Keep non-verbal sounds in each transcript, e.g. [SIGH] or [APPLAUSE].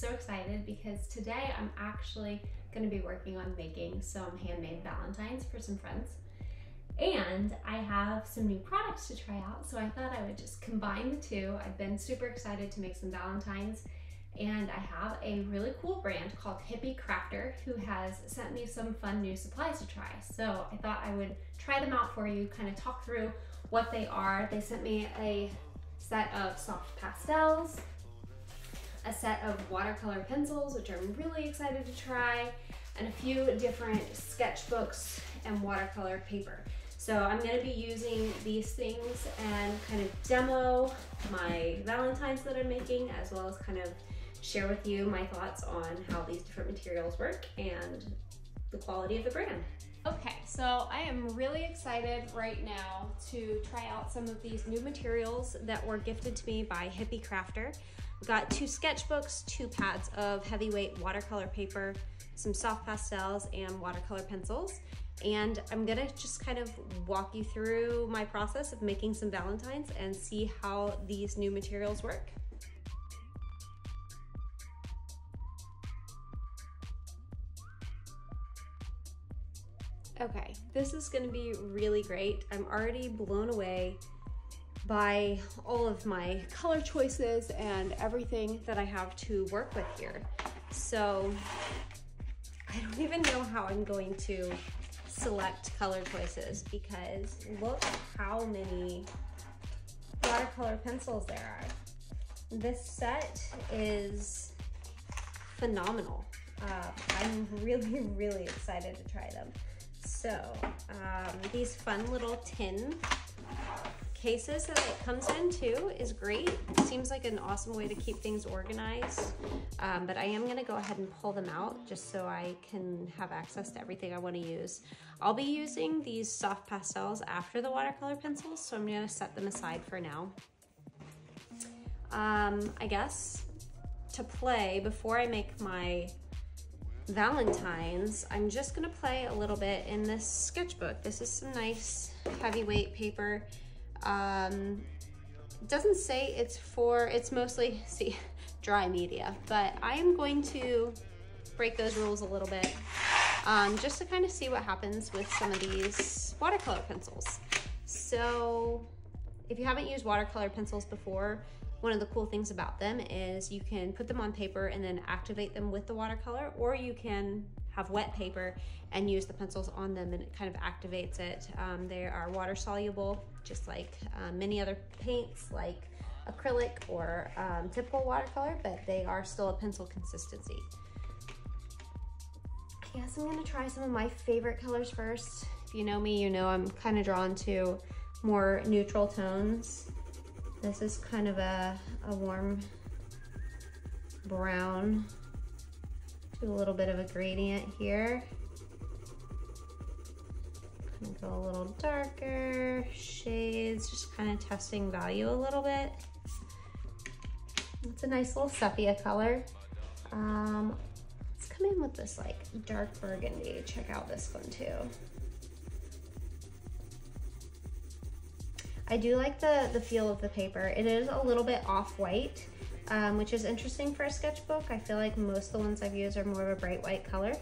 so excited because today I'm actually going to be working on making some handmade valentines for some friends. And I have some new products to try out, so I thought I would just combine the two. I've been super excited to make some valentines and I have a really cool brand called Hippie Crafter who has sent me some fun new supplies to try. So I thought I would try them out for you, kind of talk through what they are. They sent me a set of soft pastels, a set of watercolor pencils, which I'm really excited to try, and a few different sketchbooks and watercolor paper. So I'm gonna be using these things and kind of demo my Valentines that I'm making, as well as kind of share with you my thoughts on how these different materials work and the quality of the brand. Okay, so I am really excited right now to try out some of these new materials that were gifted to me by Hippie Crafter. Got two sketchbooks, two pads of heavyweight watercolor paper, some soft pastels, and watercolor pencils. And I'm gonna just kind of walk you through my process of making some Valentines and see how these new materials work. Okay, this is gonna be really great. I'm already blown away by all of my color choices and everything that I have to work with here. So I don't even know how I'm going to select color choices because look how many watercolor pencils there are. This set is phenomenal. Uh, I'm really, [LAUGHS] really excited to try them. So um, these fun little tin cases that it comes in too is great. Seems like an awesome way to keep things organized. Um, but I am gonna go ahead and pull them out just so I can have access to everything I wanna use. I'll be using these soft pastels after the watercolor pencils, so I'm gonna set them aside for now. Um, I guess to play, before I make my Valentine's, I'm just gonna play a little bit in this sketchbook. This is some nice heavyweight paper. Um, doesn't say it's for, it's mostly, [LAUGHS] see, dry media, but I am going to break those rules a little bit um, just to kind of see what happens with some of these watercolor pencils. So if you haven't used watercolor pencils before, one of the cool things about them is you can put them on paper and then activate them with the watercolor, or you can have wet paper and use the pencils on them and it kind of activates it. Um, they are water soluble, just like um, many other paints like acrylic or um, typical watercolor, but they are still a pencil consistency. I guess I'm gonna try some of my favorite colors first. If you know me, you know I'm kind of drawn to more neutral tones. This is kind of a, a warm brown. Do a little bit of a gradient here. Go a little darker, shades, just kind of testing value a little bit. It's a nice little sepia color. Um, let's come in with this like dark burgundy. Check out this one too. I do like the, the feel of the paper. It is a little bit off-white, um, which is interesting for a sketchbook. I feel like most of the ones I've used are more of a bright white color,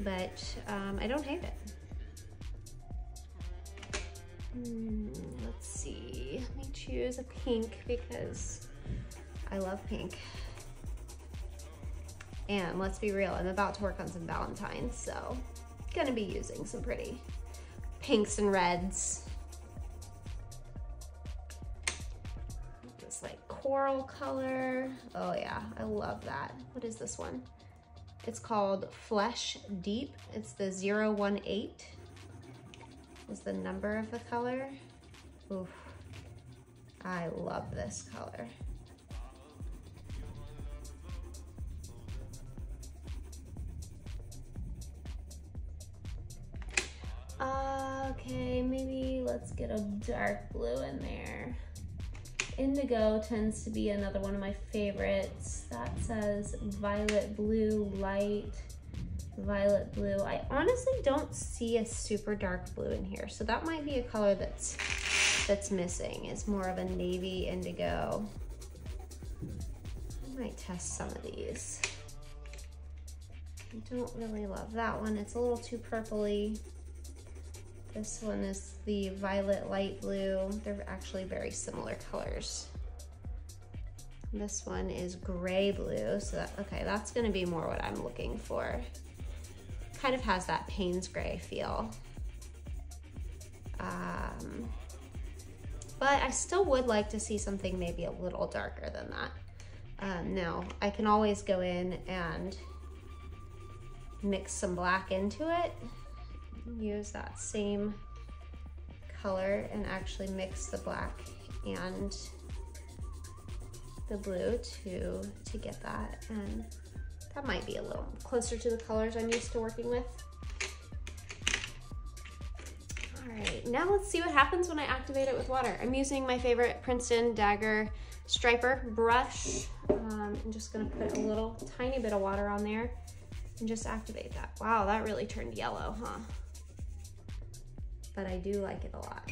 but um, I don't hate it. Hmm, let's see, let me choose a pink because I love pink. And let's be real, I'm about to work on some Valentines, so gonna be using some pretty pinks and reds. Coral color. Oh yeah, I love that. What is this one? It's called Flesh Deep. It's the 018 is the number of the color. Oof, I love this color. Okay, maybe let's get a dark blue in there. Indigo tends to be another one of my favorites. That says violet blue, light, violet blue. I honestly don't see a super dark blue in here. So that might be a color that's that's missing. It's more of a navy indigo. I might test some of these. I don't really love that one. It's a little too purpley. This one is the violet light blue. They're actually very similar colors. This one is gray blue. So that, okay, that's gonna be more what I'm looking for. Kind of has that Payne's gray feel. Um, but I still would like to see something maybe a little darker than that. Um, now, I can always go in and mix some black into it, use that same color and actually mix the black and the blue to, to get that. And that might be a little closer to the colors I'm used to working with. All right, now let's see what happens when I activate it with water. I'm using my favorite Princeton Dagger Striper brush. Um, I'm just gonna put a little tiny bit of water on there and just activate that. Wow, that really turned yellow, huh? But I do like it a lot.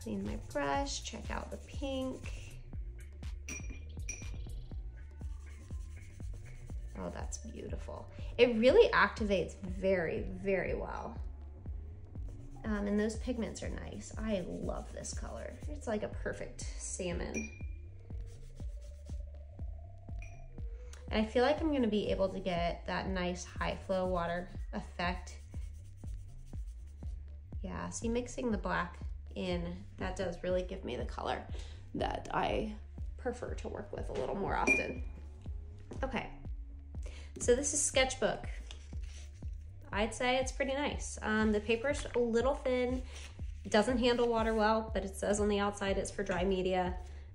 Clean my brush, check out the pink. Oh, that's beautiful. It really activates very, very well. Um, and those pigments are nice. I love this color. It's like a perfect salmon. And I feel like I'm gonna be able to get that nice high flow water effect. See mixing the black in, that does really give me the color that I prefer to work with a little more often. Okay, so this is Sketchbook. I'd say it's pretty nice. Um, the paper's a little thin, doesn't handle water well, but it says on the outside it's for dry media.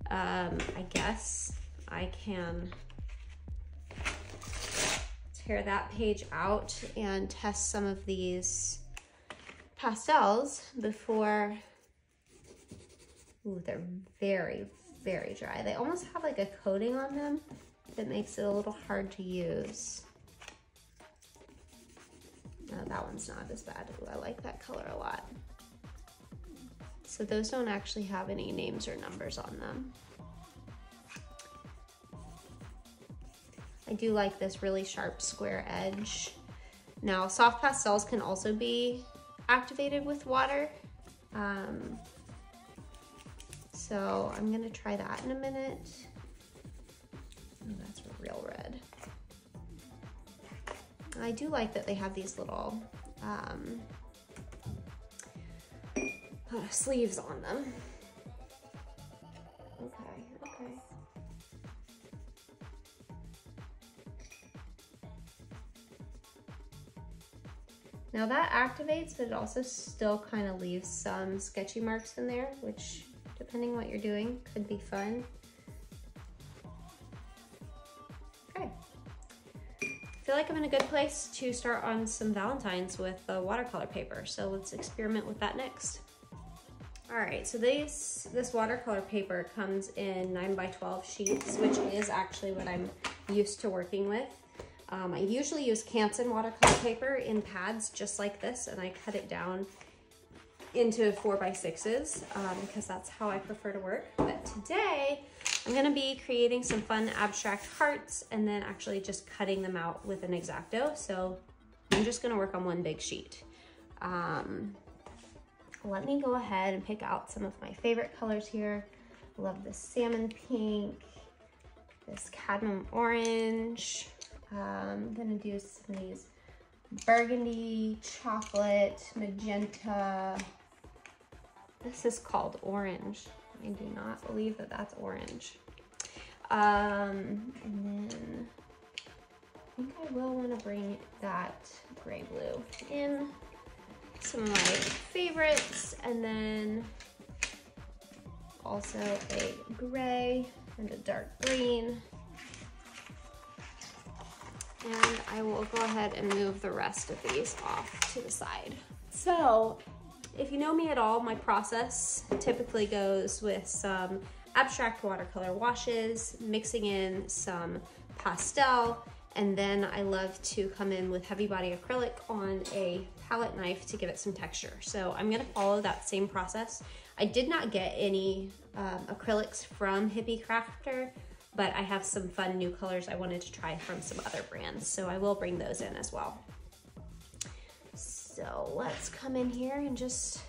Um, I guess I can tear that page out and test some of these pastels before, ooh, they're very, very dry. They almost have like a coating on them that makes it a little hard to use. No, that one's not as bad. Ooh, I like that color a lot. So those don't actually have any names or numbers on them. I do like this really sharp square edge. Now, soft pastels can also be activated with water. Um, so I'm gonna try that in a minute. Oh, that's real red. I do like that they have these little um, uh, sleeves on them. Now that activates, but it also still kind of leaves some sketchy marks in there, which depending what you're doing, could be fun. Okay. I feel like I'm in a good place to start on some Valentines with the watercolor paper. So let's experiment with that next. All right, so this, this watercolor paper comes in 9 by 12 sheets, which is actually what I'm used to working with. Um, I usually use Canson watercolor paper in pads just like this, and I cut it down into 4 by 6s um, because that's how I prefer to work. But today, I'm gonna be creating some fun abstract hearts and then actually just cutting them out with an X-Acto. So I'm just gonna work on one big sheet. Um, let me go ahead and pick out some of my favorite colors here. Love this salmon pink, this cadmium orange. Um, I'm gonna do some of these burgundy, chocolate, magenta. This is called orange. I do not believe that that's orange. Um, and then I think I will want to bring that gray blue in. Some of my favorites, and then also a gray and a dark green. And I will go ahead and move the rest of these off to the side. So if you know me at all, my process typically goes with some abstract watercolor washes, mixing in some pastel, and then I love to come in with heavy body acrylic on a palette knife to give it some texture. So I'm gonna follow that same process. I did not get any um, acrylics from Hippie Crafter, but I have some fun new colors I wanted to try from some other brands. So I will bring those in as well. So let's come in here and just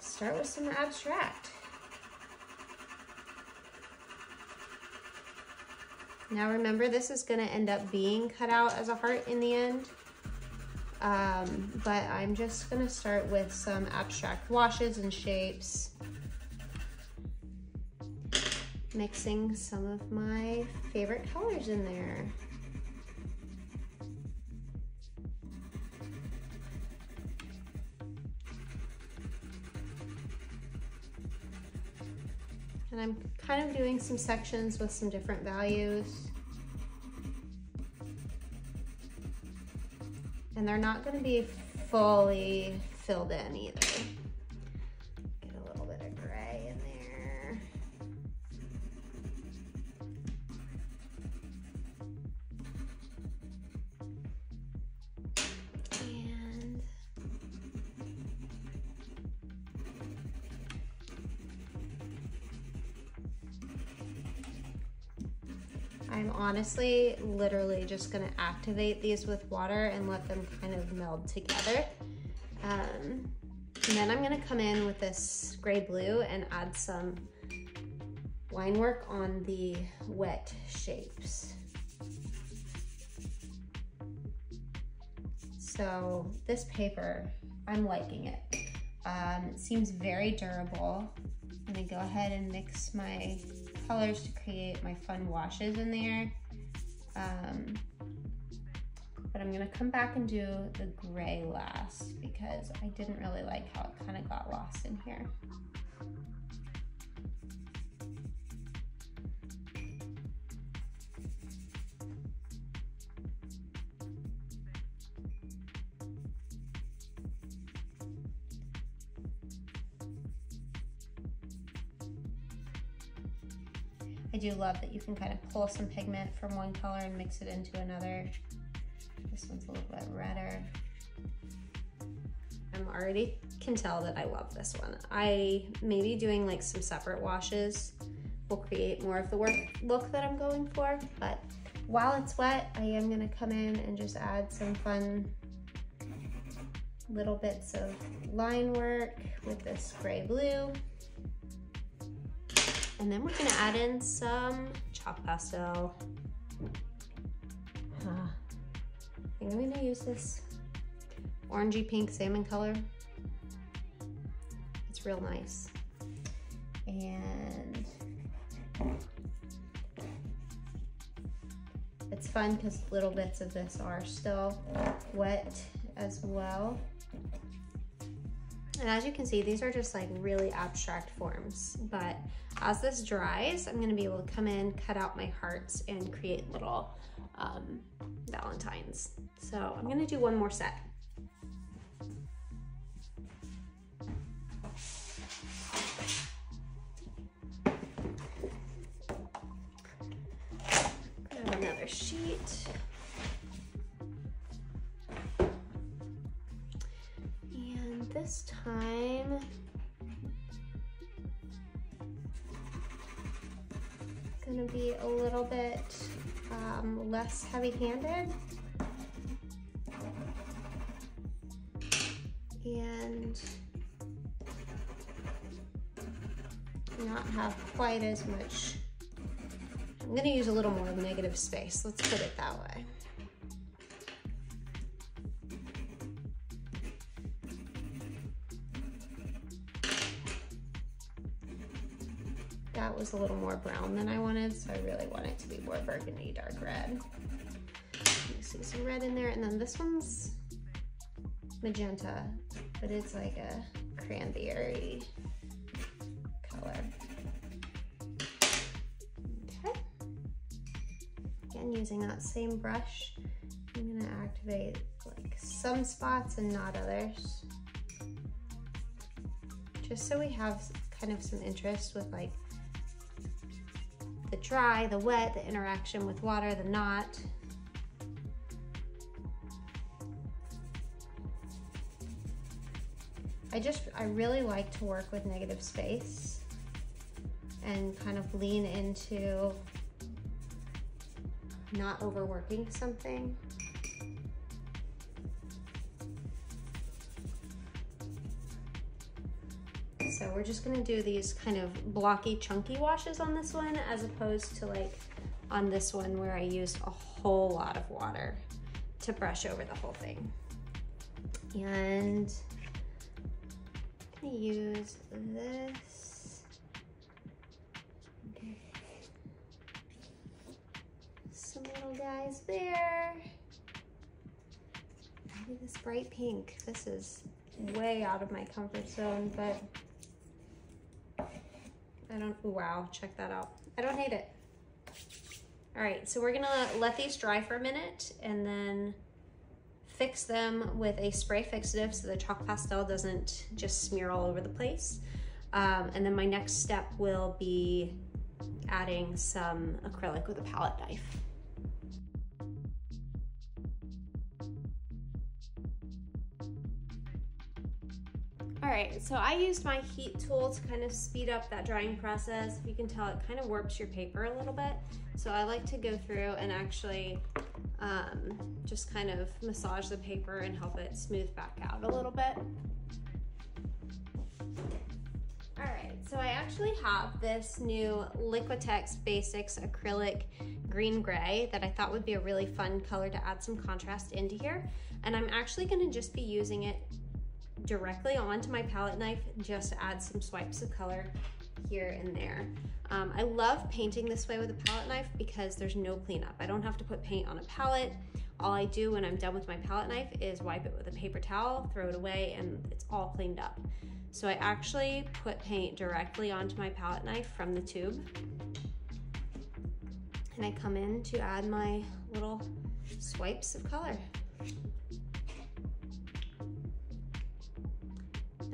start with some abstract. Now remember, this is gonna end up being cut out as a heart in the end. Um, but I'm just gonna start with some abstract washes and shapes. Mixing some of my favorite colors in there. And I'm kind of doing some sections with some different values. And they're not gonna be fully filled in either. I'm honestly literally just gonna activate these with water and let them kind of meld together. Um, and then I'm gonna come in with this gray blue and add some line work on the wet shapes. So this paper, I'm liking it. Um, it seems very durable. I'm gonna go ahead and mix my colors to create my fun washes in there. Um, but I'm gonna come back and do the gray last because I didn't really like how it kind of got lost in here. Do love that you can kind of pull some pigment from one color and mix it into another. This one's a little bit redder. I'm already can tell that I love this one. I may be doing like some separate washes will create more of the work look that I'm going for, but while it's wet, I am gonna come in and just add some fun little bits of line work with this gray blue. And then we're gonna add in some chalk pastel. Uh, I think I'm gonna use this orangey pink salmon color. It's real nice. And it's fun because little bits of this are still wet as well. And as you can see, these are just like really abstract forms, but as this dries, I'm gonna be able to come in, cut out my hearts and create little um, valentines. So I'm gonna do one more set. Another sheet. This time, it's gonna be a little bit um, less heavy-handed. And not have quite as much. I'm gonna use a little more negative space. Let's put it that way. Was a little more brown than I wanted, so I really want it to be more burgundy, dark red. You see some red in there, and then this one's magenta, but it's like a cranberry color. Okay. Again, using that same brush, I'm gonna activate like some spots and not others. Just so we have kind of some interest with like the dry, the wet, the interaction with water, the knot. I just, I really like to work with negative space and kind of lean into not overworking something. We're just gonna do these kind of blocky, chunky washes on this one as opposed to like on this one where I used a whole lot of water to brush over the whole thing. And I'm gonna use this. Okay. Some little guys there. Maybe this bright pink. This is way out of my comfort zone, but I don't, wow, check that out. I don't hate it. All right, so we're gonna let these dry for a minute and then fix them with a spray fixative so the chalk pastel doesn't just smear all over the place. Um, and then my next step will be adding some acrylic with a palette knife. All right, so I used my heat tool to kind of speed up that drying process. If you can tell, it kind of warps your paper a little bit. So I like to go through and actually um, just kind of massage the paper and help it smooth back out a little bit. All right, so I actually have this new Liquitex Basics acrylic green gray that I thought would be a really fun color to add some contrast into here. And I'm actually gonna just be using it directly onto my palette knife just to add some swipes of color here and there. Um, I love painting this way with a palette knife because there's no cleanup. I don't have to put paint on a palette. All I do when I'm done with my palette knife is wipe it with a paper towel, throw it away, and it's all cleaned up. So I actually put paint directly onto my palette knife from the tube. And I come in to add my little swipes of color.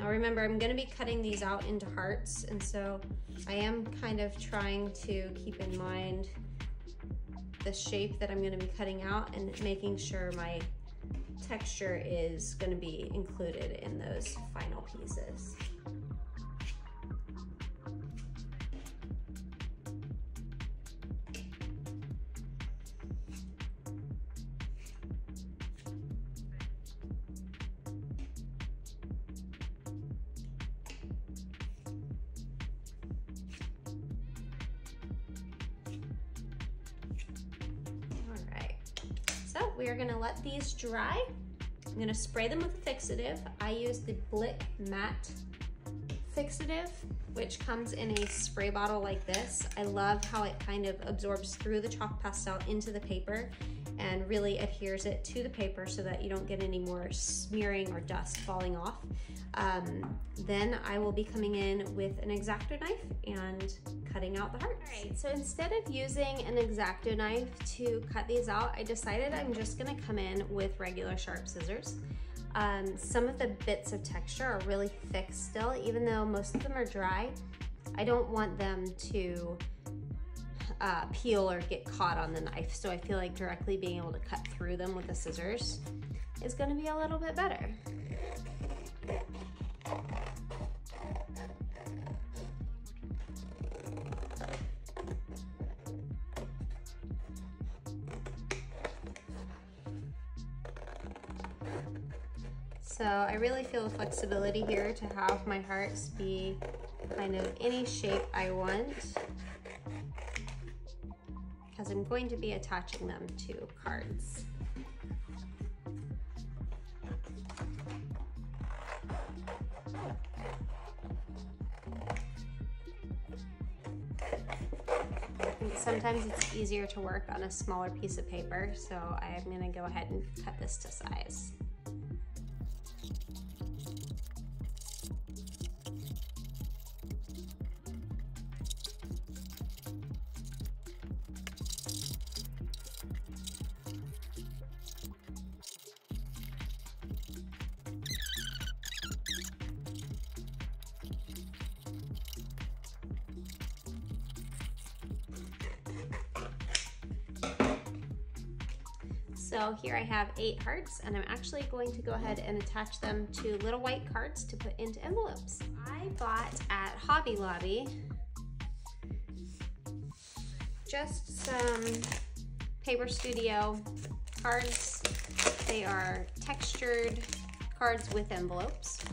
Now remember, I'm gonna be cutting these out into hearts, and so I am kind of trying to keep in mind the shape that I'm gonna be cutting out and making sure my texture is gonna be included in those final pieces. We are gonna let these dry. I'm gonna spray them with a fixative. I use the Blick Matte fixative, which comes in a spray bottle like this. I love how it kind of absorbs through the chalk pastel into the paper and really adheres it to the paper so that you don't get any more smearing or dust falling off. Um, then I will be coming in with an X-Acto knife and cutting out the hearts. All right, so instead of using an X-Acto knife to cut these out, I decided I'm just gonna come in with regular sharp scissors. Um, some of the bits of texture are really thick still, even though most of them are dry. I don't want them to uh, peel or get caught on the knife. So I feel like directly being able to cut through them with the scissors is gonna be a little bit better. So I really feel flexibility here to have my hearts be kind of any shape I want because I'm going to be attaching them to cards. Sometimes it's easier to work on a smaller piece of paper, so I'm gonna go ahead and cut this to size. So here I have eight hearts and I'm actually going to go ahead and attach them to little white cards to put into envelopes. I bought at Hobby Lobby just some Paper Studio cards. They are textured cards with envelopes.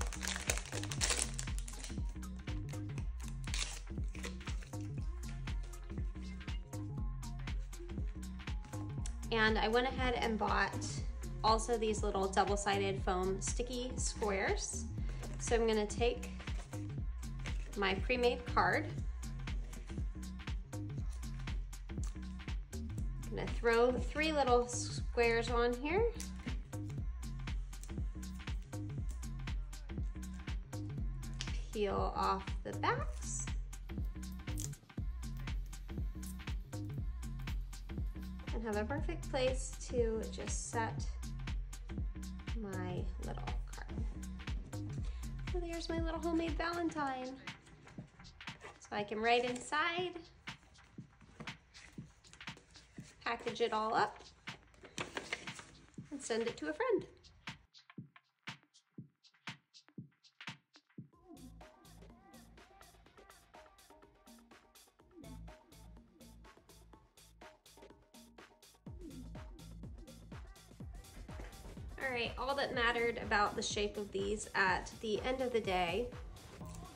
And I went ahead and bought also these little double-sided foam sticky squares. So I'm gonna take my pre-made card. I'm gonna throw three little squares on here. Peel off the backs. And have a perfect place to just set my little card. So there's my little homemade Valentine. So I can write inside, package it all up, and send it to a friend. About the shape of these at the end of the day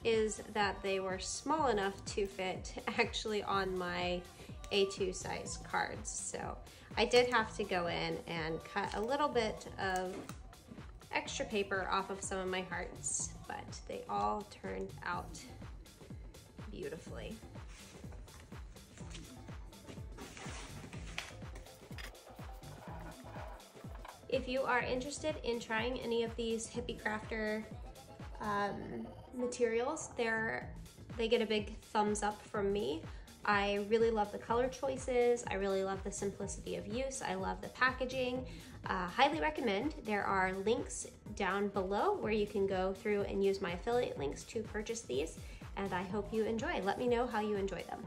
is that they were small enough to fit [LAUGHS] actually on my A2 size cards. So I did have to go in and cut a little bit of extra paper off of some of my hearts, but they all turned out beautifully. If you are interested in trying any of these Hippie Crafter um, materials, they're, they get a big thumbs up from me. I really love the color choices. I really love the simplicity of use. I love the packaging. Uh, highly recommend. There are links down below where you can go through and use my affiliate links to purchase these. And I hope you enjoy. Let me know how you enjoy them.